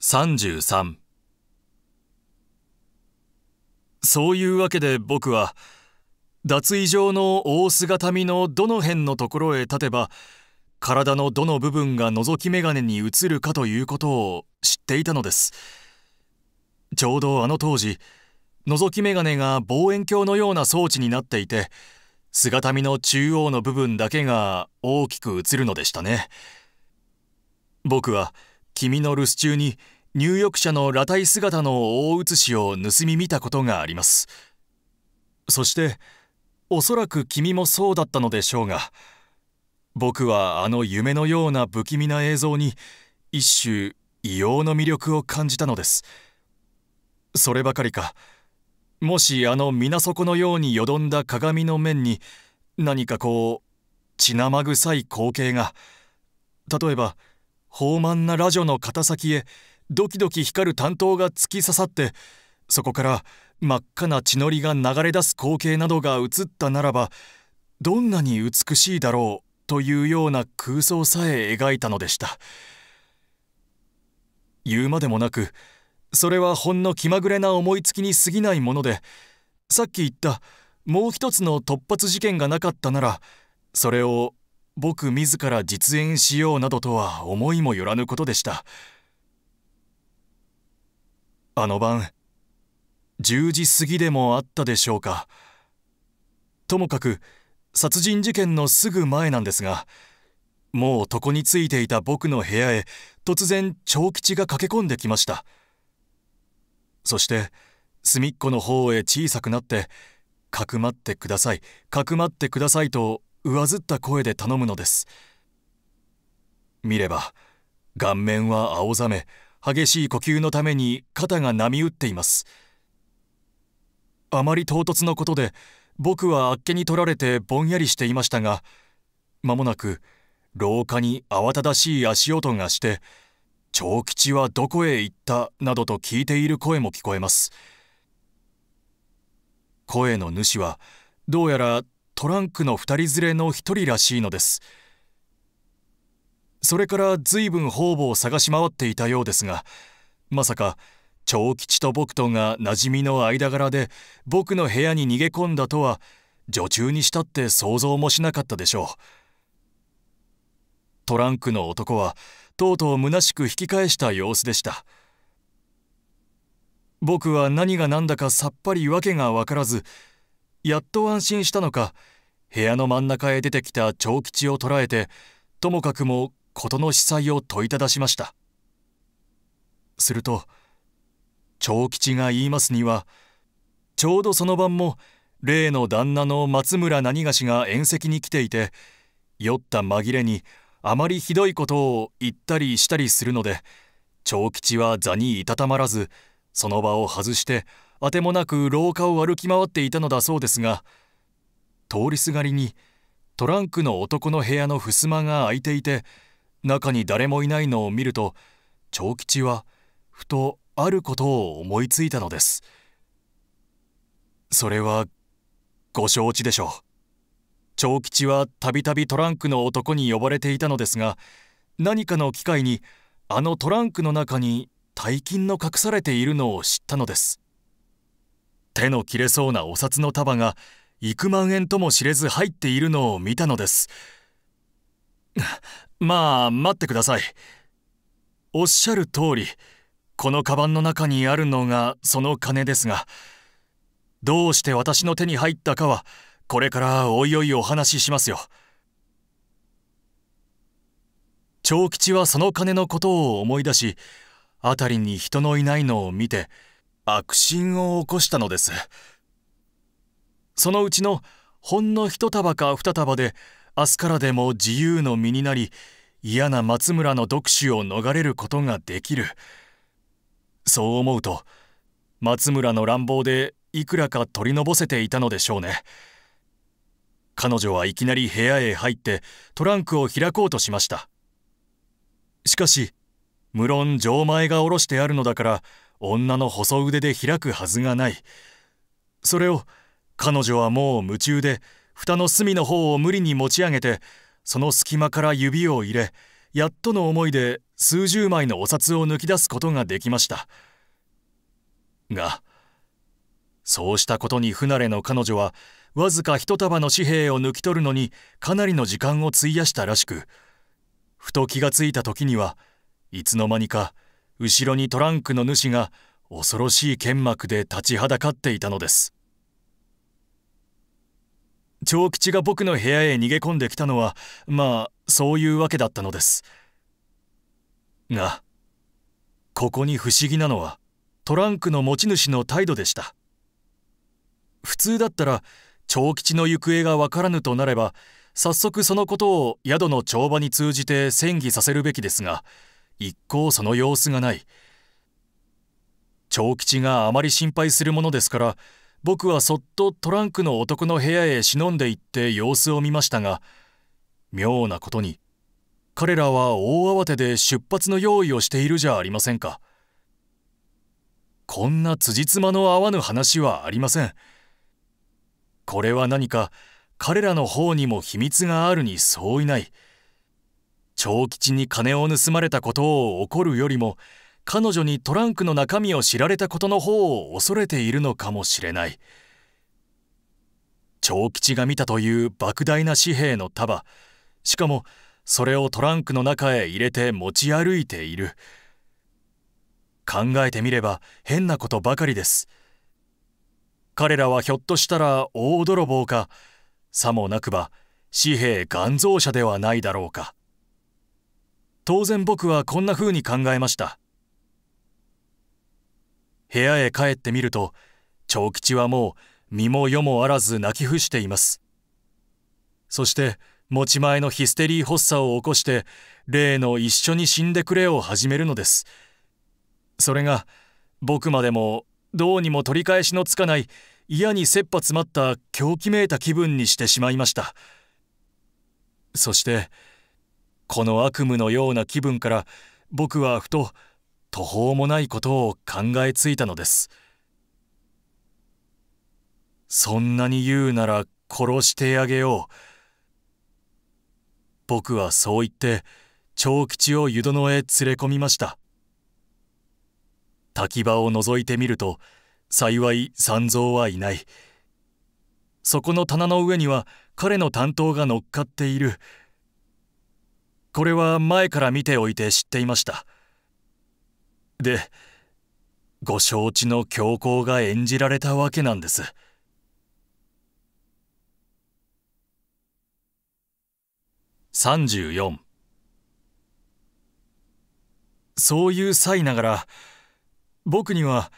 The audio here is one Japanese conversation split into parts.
33そういうわけで僕は脱衣場の大姿見のどの辺のところへ立てば体のどの部分が覗き眼鏡に映るかということを知っていたのです。ちょうどあの当時覗き眼鏡が望遠鏡のような装置になっていて姿見の中央の部分だけが大きく映るのでしたね。僕は君の留守中に入浴者の裸体姿の大写しを盗み見たことがあります。そしておそらく君もそうだったのでしょうが僕はあの夢のような不気味な映像に一種異様の魅力を感じたのです。そればかりかもしあの水底のようによどんだ鏡の面に何かこう血生臭い光景が例えば豊満なラジオの肩先へドキドキ光る担当が突き刺さってそこから真っ赤な血のりが流れ出す光景などが映ったならばどんなに美しいだろうというような空想さえ描いたのでした。言うまでもなくそれはほんの気まぐれな思いつきに過ぎないものでさっき言ったもう一つの突発事件がなかったならそれを僕自ら実演しようなどとは思いもよらぬことでした。あの晩10時過ぎでもあったでしょうかともかく殺人事件のすぐ前なんですがもう床についていた僕の部屋へ突然長吉が駆け込んできましたそして隅っこの方へ小さくなって「かくまってくださいかくまってください」と上ずった声で頼むのです。見れば顔面は青ざめ激しい呼吸のために肩が波打っています。あまり唐突のことで僕はあっけに取られてぼんやりしていましたが間もなく廊下に慌ただしい足音がして「長吉はどこへ行った?」などと聞いている声も聞こえます。声の主はどうやらトランクの2人連れの1人らしいのです。それから随分方々探し回っていたようですがまさか長吉と僕とが馴染みの間柄で僕の部屋に逃げ込んだとは女中にしたって想像もしなかったでしょう。トランクの男はとうとう虚しく引き返した様子でした。僕は何が何だかさっぱり訳が分からずやっと安心したのか部屋の真ん中へ出てきた長吉を捕らえてともかくも事の司祭を問いただしました。すると長吉が言いますにはちょうどその晩も例の旦那の松村何がしが宴席に来ていて酔った紛れにあまりひどいことを言ったりしたりするので長吉は座にいたたまらずその場を外してあてもなく廊下を歩き回っていたのだそうですが通りすがりにトランクの男の部屋の襖が開いていて中に誰もいないのを見ると長吉はふとあることを思いついたのです。それはご承知でしょう。長吉はたびたびトランクの男に呼ばれていたのですが何かの機会にあのトランクの中に大金の隠されているのを知ったのです。手の切れそうなお札の束が幾万円とも知れず入っているのを見たのです。まあ待ってください。おっしゃる通りこのカバンの中にあるのがその金ですがどうして私の手に入ったかはこれからおいおいお話ししますよ。長吉はその金のことを思い出し辺りに人のいないのを見て悪心を起こしたのです。そのうちのほんの一束か二束で明日からでも自由の身になり嫌な松村の読書を逃れることができる。そう思うと松村の乱暴でいくらか取りのぼせていたのでしょうね。彼女はいきなり部屋へ入ってトランクを開こうとしました。しかし無論錠前が下ろしてあるのだから女の細腕で開くはずがない。それを彼女はもう夢中で蓋の隅の方を無理に持ち上げてその隙間から指を入れやっとの思いで数十枚のお札を抜き出すことができました。がそうしたことに不慣れの彼女はわずか一束の紙幣を抜き取るのにかなりの時間を費やしたらしくふと気がついた時にはいつの間にか後ろにトランクの主が恐ろしい剣幕で立ちはだかっていたのです。長吉が僕の部屋へ逃げ込んできたのはまあそういうわけだったのです。がここに不思議なのはトランクの持ち主の態度でした。普通だったら長吉の行方がわからぬとなれば早速そのことを宿の帳場に通じて戦議させるべきですが一向その様子がない。長吉があまり心配するものですから僕はそっとトランクの男の部屋へ忍んで行って様子を見ましたが妙なことに彼らは大慌てで出発の用意をしているじゃありませんか。こんな辻褄の合わぬ話はありません。これは何か彼らの方にも秘密があるに相違ない。長吉に金を盗まれたことを怒るよりも彼女にトランクの中身を知られたことの方を恐れているのかもしれない。長吉が見たという莫大な紙幣の束。しかもそれをトランクの中へ入れて持ち歩いている。考えてみれば変なことばかりです。彼らはひょっとしたら大泥棒か。さもなくば紙幣願造者ではないだろうか。当然僕はこんな風に考えました。部屋へ帰ってみると長吉はもう身も世もあらず泣き伏しています。そして持ち前のヒステリー発作を起こして例の一緒に死んでくれを始めるのです。それが僕までもどうにも取り返しのつかない嫌に切羽詰まった狂気めいた気分にしてしまいました。そしてこの悪夢のような気分から僕はふと途方もないことを考えついたのです。そんなに言うなら殺してあげよう。僕はそう言って長吉を湯殿へ連れ込みました。滝場を覗いてみると幸い三蔵はいない。そこの棚の上には彼の担当が乗っかっている。これは前から見ておいて知っていました。でご承知の強行が演じられたわけなんです。34そういう際ながら僕には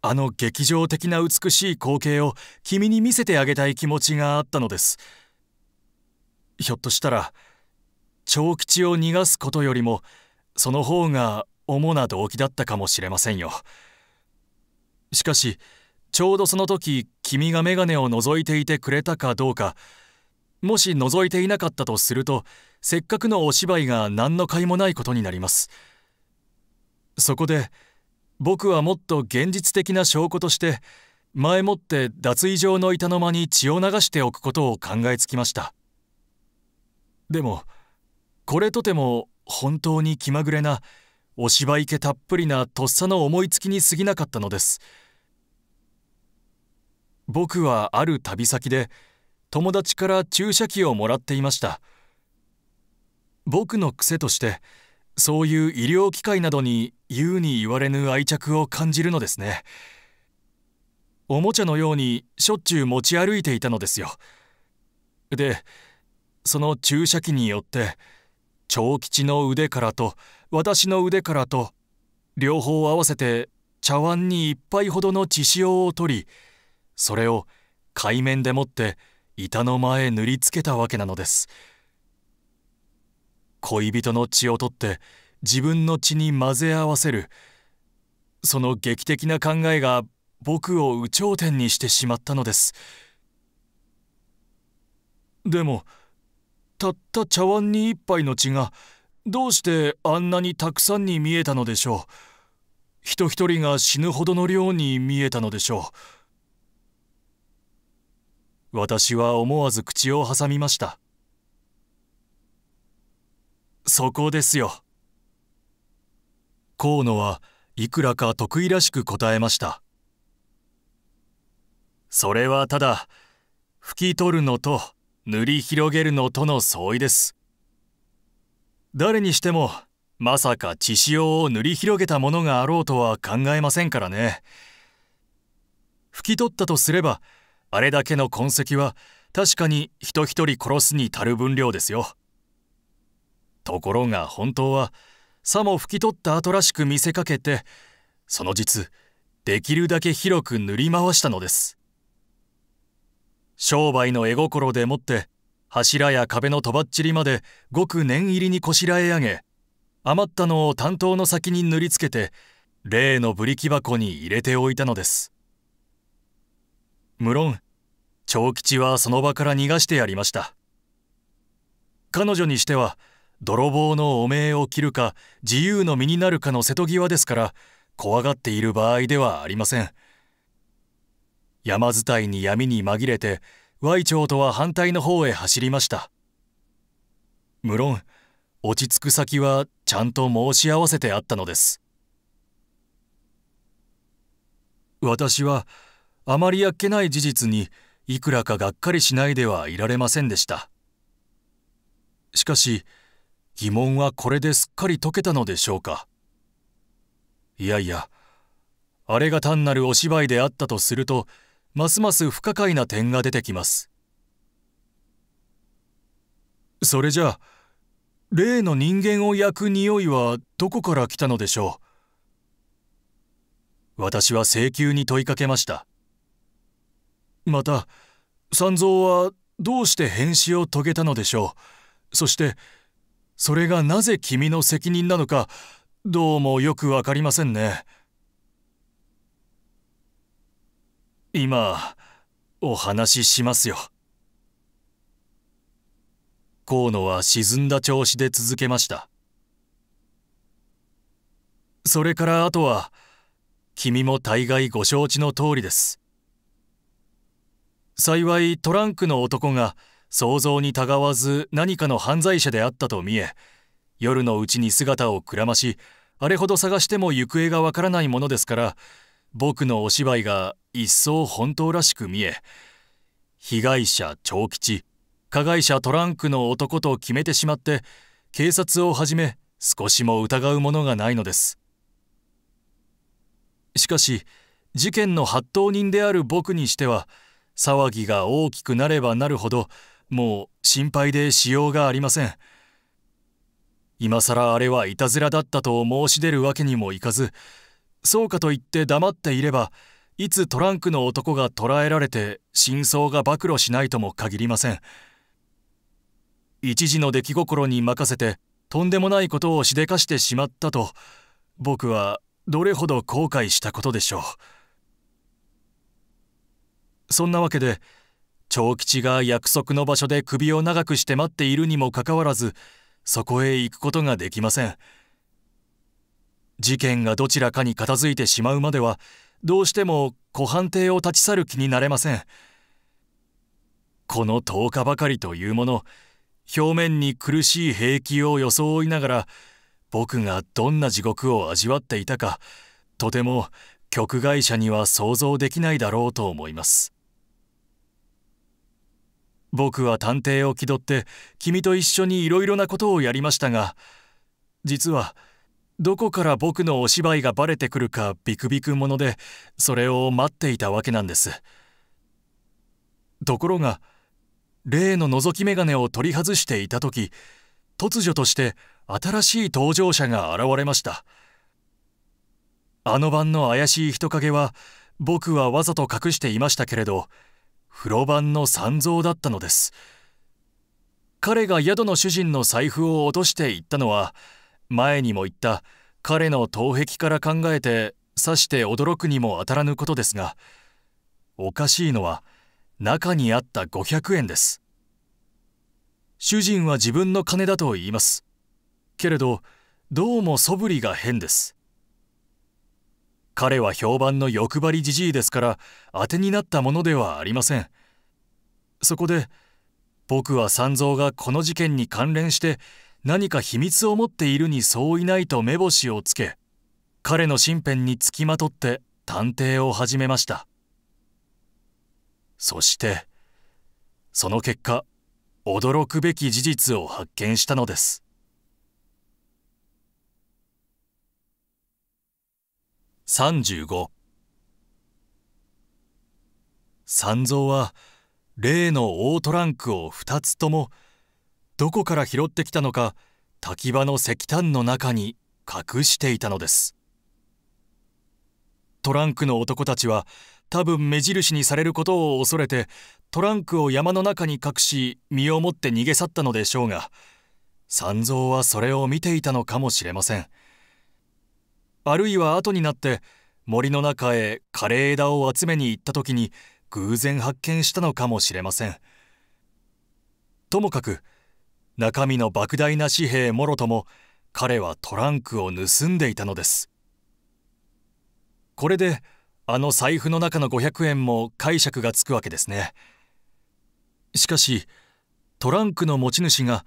あの劇場的な美しい光景を君に見せてあげたい気持ちがあったのです。ひょっとしたら長吉を逃がすことよりもその方が主な動機だったかもしれませんよ。しかしちょうどその時君が眼鏡を覗いていてくれたかどうかもし覗いていなかったとするとせっかくのお芝居が何の甲斐もないことになります。そこで僕はもっと現実的な証拠として前もって脱衣場の板の間に血を流しておくことを考えつきました。でもこれとても本当に気まぐれなお芝居気たっぷりなとっさの思いつきに過ぎなかったのです。僕はある旅先で友達から注射器をもらっていました。僕の癖としてそういう医療機械などに言うに言われぬ愛着を感じるのですね。おもちゃのようにしょっちゅう持ち歩いていたのですよ。でその注射器によって長吉の腕からと私の腕からと両方合わせて茶碗に一杯ほどの血潮を取りそれを海面でもって板の間へ塗りつけたわけなのです。恋人の血を取って自分の血に混ぜ合わせる。その劇的な考えが僕を有頂天にしてしまったのです。でもたった茶碗に一杯の血がどうしてあんなにたくさんに見えたのでしょう?人一人が死ぬほどの量に見えたのでしょう。私は思わず口を挟みました。そこですよ。河野はいくらか得意らしく答えました。それはただ拭き取るのと塗り広げるのとの相違です。誰にしてもまさか血潮を塗り広げたものがあろうとは考えませんからね。拭き取ったとすればあれだけの痕跡は確かに人一人殺すに足る分量ですよ。ところが本当はさも拭き取った後らしく見せかけてその実できるだけ広く塗り回したのです。商売の絵心でもって柱や壁のとばっちりまでごく念入りにこしらえ上げ余ったのを担当の先に塗りつけて例のブリキ箱に入れておいたのです。無論長吉はその場から逃がしてやりました。彼女にしては泥棒の汚名を切るか自由の身になるかの瀬戸際ですから怖がっている場合ではありません。山伝いに闇に紛れて Y 町とは反対の方へ走りました。無論落ち着く先はちゃんと申し合わせてあったのです。私はあまりやっけない事実にいくらかがっかりしないではいられませんでした。しかし疑問はこれですっかり解けたのでしょうか。いやいやあれが単なるお芝居であったとするとますます不可解な点が出てきます。それじゃあ例の人間を焼く匂いはどこから来たのでしょう？私は請求に問いかけました。また三蔵はどうして変死を遂げたのでしょう？そしてそれがなぜ君の責任なのかどうもよくわかりませんね。今お話ししますよ。河野は沈んだ調子で続けました。それからあとは君も大概ご承知の通りです。幸いトランクの男が想像にたがわず何かの犯罪者であったと見え夜のうちに姿をくらましあれほど探しても行方がわからないものですから僕のお芝居が一層本当らしく見え被害者長吉加害者トランクの男と決めてしまって警察をはじめ少しも疑うものがないのです。しかし事件の発頭人である僕にしては騒ぎが大きくなればなるほどもう心配でしようがありません。今さらあれはいたずらだったと申し出るわけにもいかずそうかと言って黙っていればいつトランクの男が捕らえられて真相が暴露しないとも限りません。一時の出来心に任せてとんでもないことをしでかしてしまったと僕はどれほど後悔したことでしょう。そんなわけで長吉が約束の場所で首を長くして待っているにもかかわらずそこへ行くことができません事件がどちらかに片付いてしまうまではどうしても湖畔邸を立ち去る気になれません。この10日ばかりというもの表面に苦しい平気を装いながら僕がどんな地獄を味わっていたかとても局外者には想像できないだろうと思います。僕は探偵を気取って君と一緒にいろいろなことをやりましたが実はどこから僕のお芝居がバレてくるかビクビクものでそれを待っていたわけなんです。ところが例の覗き眼鏡を取り外していた時突如として新しい登場者が現れました。あの晩の怪しい人影は僕はわざと隠していましたけれど風呂番の三蔵だったのです。彼が宿の主人の財布を落としていったのは前にも言った。彼の頭壁から考えてさして驚くにも当たらぬことですがおかしいのは中にあった500円です。主人は自分の金だと言います。けれどどうも素振りが変です。彼は評判の欲張りじじいですから当てになったものではありません。そこで僕は三蔵がこの事件に関連して何か秘密を持っているにそういないと目星をつけ彼の身辺につきまとって探偵を始めました。そしてその結果驚くべき事実を発見したのです。35三蔵は例の大トランクを2つともどこから拾ってきたのか滝場の石炭の中に隠していたのです。トランクの男たちは多分目印にされることを恐れてトランクを山の中に隠し身をもって逃げ去ったのでしょうが三蔵はそれを見ていたのかもしれません。あるいは後になって森の中へ枯れ枝を集めに行った時に偶然発見したのかもしれません。ともかく中身の莫大な紙幣もろとも彼はトランクを盗んでいたのです。これであの財布の中の500円も解釈がつくわけですね。しかしトランクの持ち主が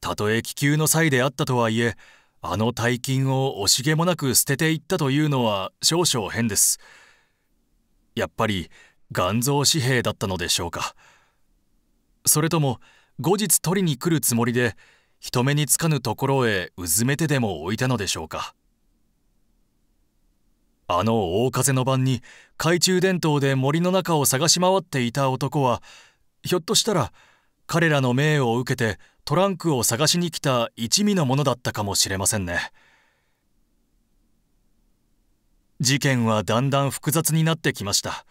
たとえ気球の際であったとはいえあの大金を惜しげもなく捨てていったというのは少々変です。やっぱり願蔵紙幣だったのでしょうか。それとも後日取りに来るつもりで人目につかぬところへうずめてでも置いたのでしょうか。あの大風の晩に懐中電灯で森の中を探し回っていた男はひょっとしたら彼らの命を受けてトランクを探しに来た一味のものだったかもしれませんね。事件はだんだん複雑になってきました。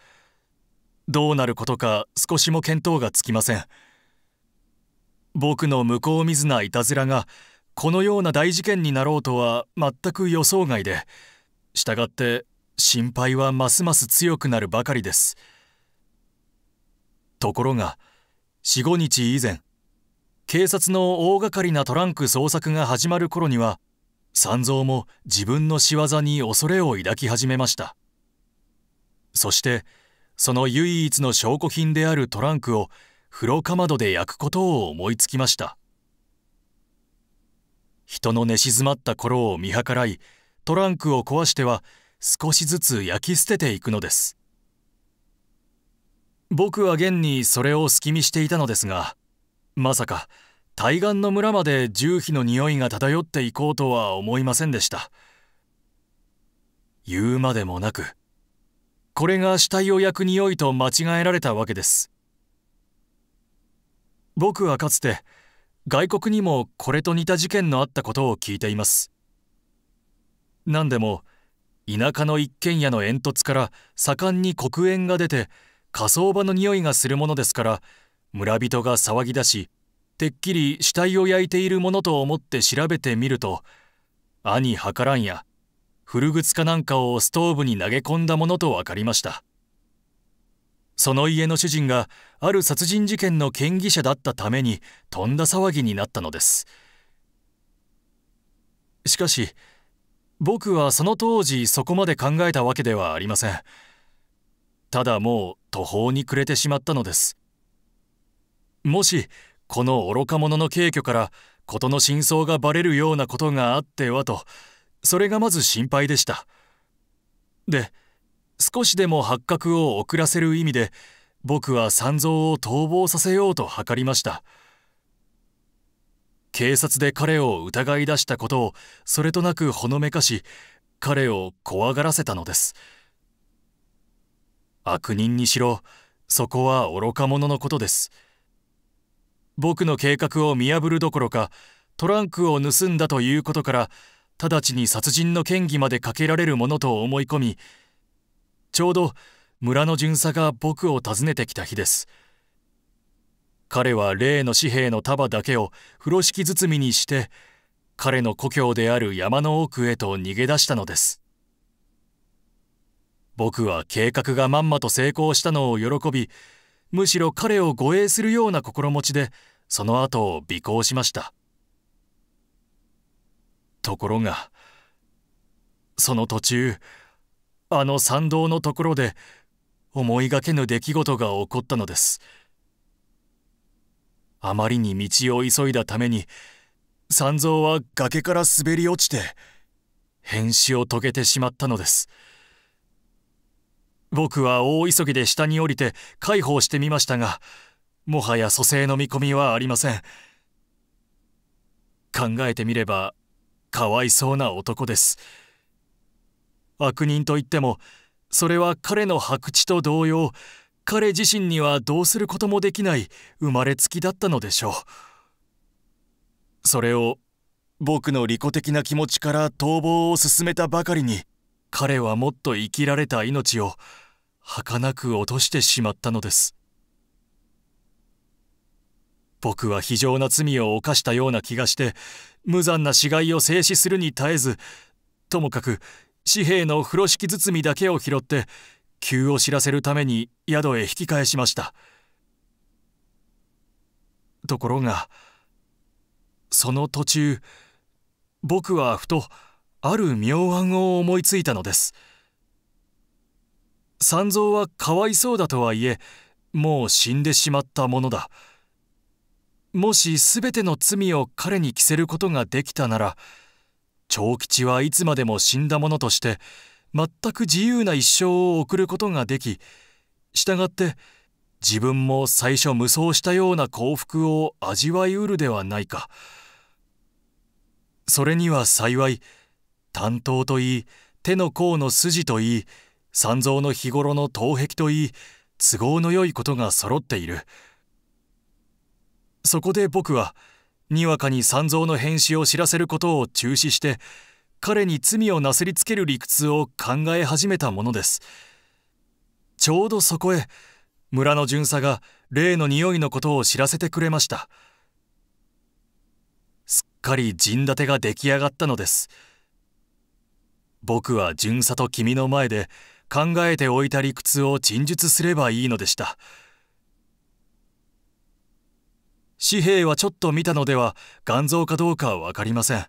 どうなることか少しも見当がつきません。僕の向こう見ずないたずらがこのような大事件になろうとは全く予想外でしたがって心配はますます強くなるばかりです。ところが45日以前警察の大掛かりなトランク捜索が始まる頃には三蔵も自分の仕業に恐れを抱き始めました。そしてその唯一の証拠品であるトランクを風呂かまどで焼くことを思いつきました。人の寝静まった頃を見計らいトランクを壊しては少しずつ焼き捨てていくのです。僕は現にそれを隙見していたのですがまさか対岸の村まで重火の匂いが漂っていこうとは思いませんでした。言うまでもなくこれが死体を焼く匂いと間違えられたわけです。僕はかつて外国にもこれと似た事件のあったことを聞いています。何でも田舎の一軒家の煙突から盛んに黒煙が出て火葬場の匂いがするものですから村人が騒ぎ出してっきり死体を焼いているものと思って調べてみると兄計らんや古靴かなんかをストーブに投げ込んだものと分かりました。その家の主人がある殺人事件の嫌疑者だったためにとんだ騒ぎになったのです。しかし僕はその当時そこまで考えたわけではありません。ただもう途方に暮れてしまったのです。もしこの愚か者の軽挙から事の真相がバレるようなことがあってはとそれがまず心配でした。で少しでも発覚を遅らせる意味で僕は三蔵を逃亡させようと図りました。警察で彼を疑い出したことをそれとなくほのめかし彼を怖がらせたのです。悪人にしろそこは愚か者のことです。僕の計画を見破るどころかトランクを盗んだということから直ちに殺人の嫌疑までかけられるものと思い込みちょうど村の巡査が僕を訪ねてきた日です。彼は例の紙幣の束だけを風呂敷包みにして彼の故郷である山の奥へと逃げ出したのです。僕は計画がまんまと成功したのを喜びむしろ彼を護衛するような心持ちでその後を尾行しました。ところがその途中あの参道のところで思いがけぬ出来事が起こったのです。あまりに道を急いだために三蔵は崖から滑り落ちて変死を遂げてしまったのです。僕は大急ぎで下に降りて介抱してみましたがもはや蘇生の見込みはありません。考えてみればかわいそうな男です。悪人といってもそれは彼の白痴と同様彼自身にはどうすることもできない生まれつきだったのでしょう。それを僕の利己的な気持ちから逃亡を進めたばかりに彼はもっと生きられた命を儚く落としてしまったのです。僕は非常な罪を犯したような気がして無残な死骸を静止するに絶えずともかく紙幣の風呂敷包みだけを拾って急を知らせるために宿へ引き返しました。ところがその途中僕はふとある妙案を思いついたのです。三蔵はかわいそうだとはいえもう死んでしまったものだ。もし全ての罪を彼に着せることができたなら長吉はいつまでも死んだ者として全く自由な一生を送ることができしたがって自分も最初無双したような幸福を味わいうるではないか。それには幸い担当といい手の甲の筋といい三蔵の日頃の頭壁といい都合のよいことが揃っている。そこで僕はにわかに三蔵の変死を知らせることを中止して彼に罪をなすりつける理屈を考え始めたものです。ちょうどそこへ村の巡査が例の匂いのことを知らせてくれました。すっかり陣立てが出来上がったのです。僕は巡査と君の前で考えておいた理屈を陳述すればいいのでした。紙幣はちょっと見たのでは肝臓かどうかは分かりません。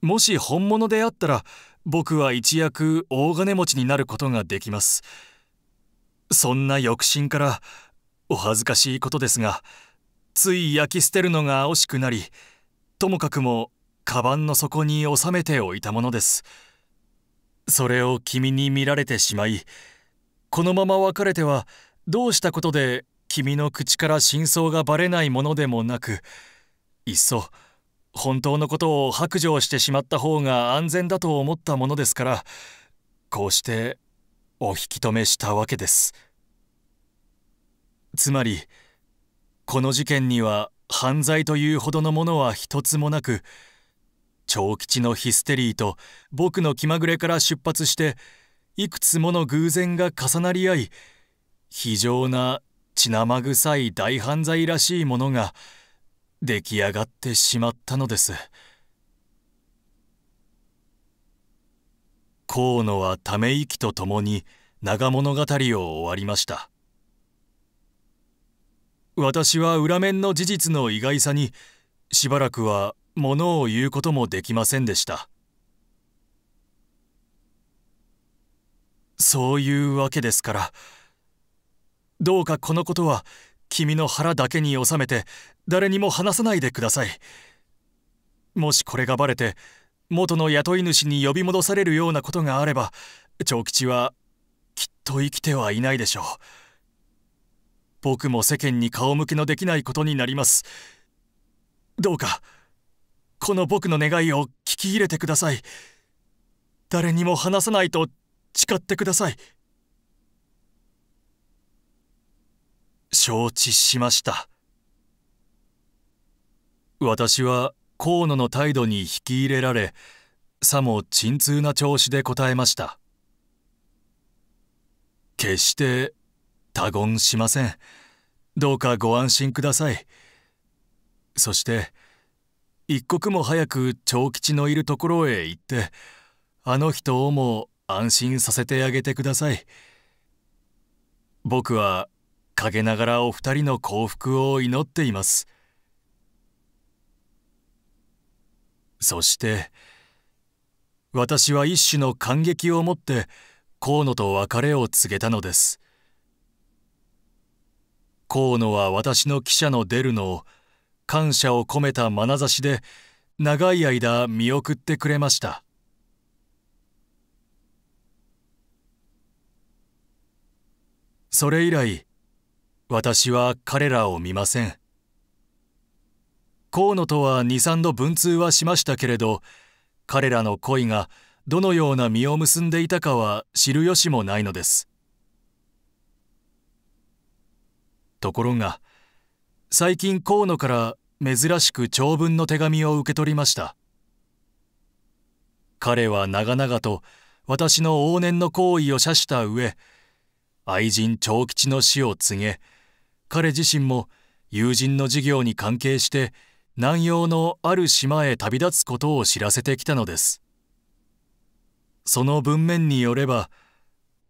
もし本物であったら僕は一躍大金持ちになることができます。そんな欲心からお恥ずかしいことですがつい焼き捨てるのが惜しくなりともかくもカバンの底に収めておいたものです。それを君に見られてしまいこのまま別れてはどうしたことで君の口から真相がばれないものでもなくいっそ本当のことを白状してしまった方が安全だと思ったものですからこうしてお引き止めしたわけです。つまりこの事件には犯罪というほどのものは一つもなく長吉のヒステリーと僕の気まぐれから出発していくつもの偶然が重なり合い非常な血生臭い大犯罪らしいものが出来上がってしまったのです。河野はため息とともに長物語を終わりました。私は裏面の事実の意外さにしばらくは物を言うこともできませんでした。そういうわけですからどうかこのことは君の腹だけに収めて誰にも話さないでください。もしこれがバレて元の雇い主に呼び戻されるようなことがあれば長吉はきっと生きてはいないでしょう。僕も世間に顔向けのできないことになります。どうかこの僕の願いを聞き入れてください。誰にも話さないと誓ってください。承知しました。私は河野の態度に引き入れられさも沈痛な調子で答えました。決して他言しません。どうかご安心ください。そして一刻も早く長吉のいるところへ行ってあの人をも安心させてあげてください。僕は陰ながらお二人の幸福を祈っています。そして私は一種の感激を持って河野と別れを告げたのです。河野は私の汽車の出るのを感謝を込めた眼差しで長い間見送ってくれました。それ以来私は彼らを見ません。河野とは23度文通はしましたけれど彼らの恋がどのような実を結んでいたかは知る由もないのです。ところが最近河野から珍しく長文の手紙を受け取りました。彼は長々と私の往年の行為を謝した上愛人長吉の死を告げ彼自身も友人の事業に関係して南洋のある島へ旅立つことを知らせてきたのです。その文面によれば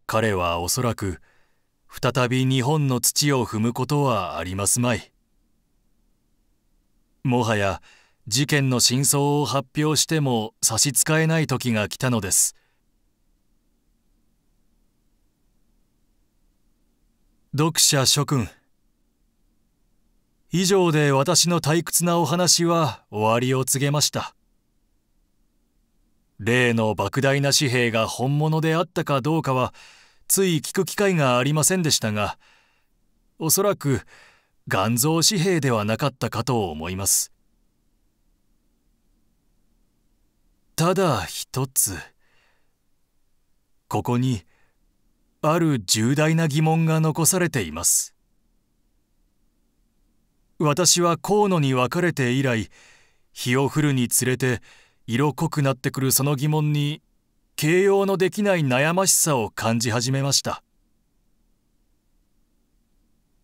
彼はおそらく再び日本の土を踏むことはありますまい。もはや事件の真相を発表しても差し支えない時が来たのです。読者諸君以上で私の退屈なお話は終わりを告げました。例の莫大な紙幣が本物であったかどうかはつい聞く機会がありませんでしたがおそらく元蔵紙幣ではなかったかと思います。ただ一つここにある重大な疑問が残されています。私は河野に別れて以来日を降るにつれて色濃くなってくるその疑問に形容のできない悩ましさを感じ始めました。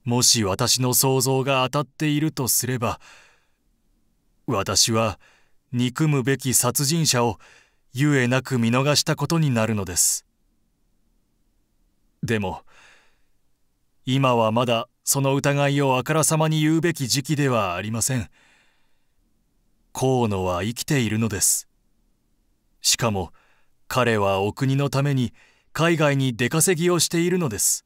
もし私の想像が当たっているとすれば私は憎むべき殺人者をゆえなく見逃したことになるのです。でも今はまだその疑いをあからさまに言うべき時期ではありません。河野は生きているのです。しかも彼はお国のために海外に出稼ぎをしているのです。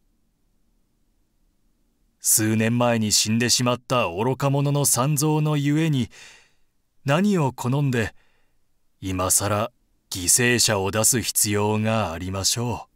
数年前に死んでしまった愚か者の三蔵のゆえに何を好んで今さら犠牲者を出す必要がありましょう。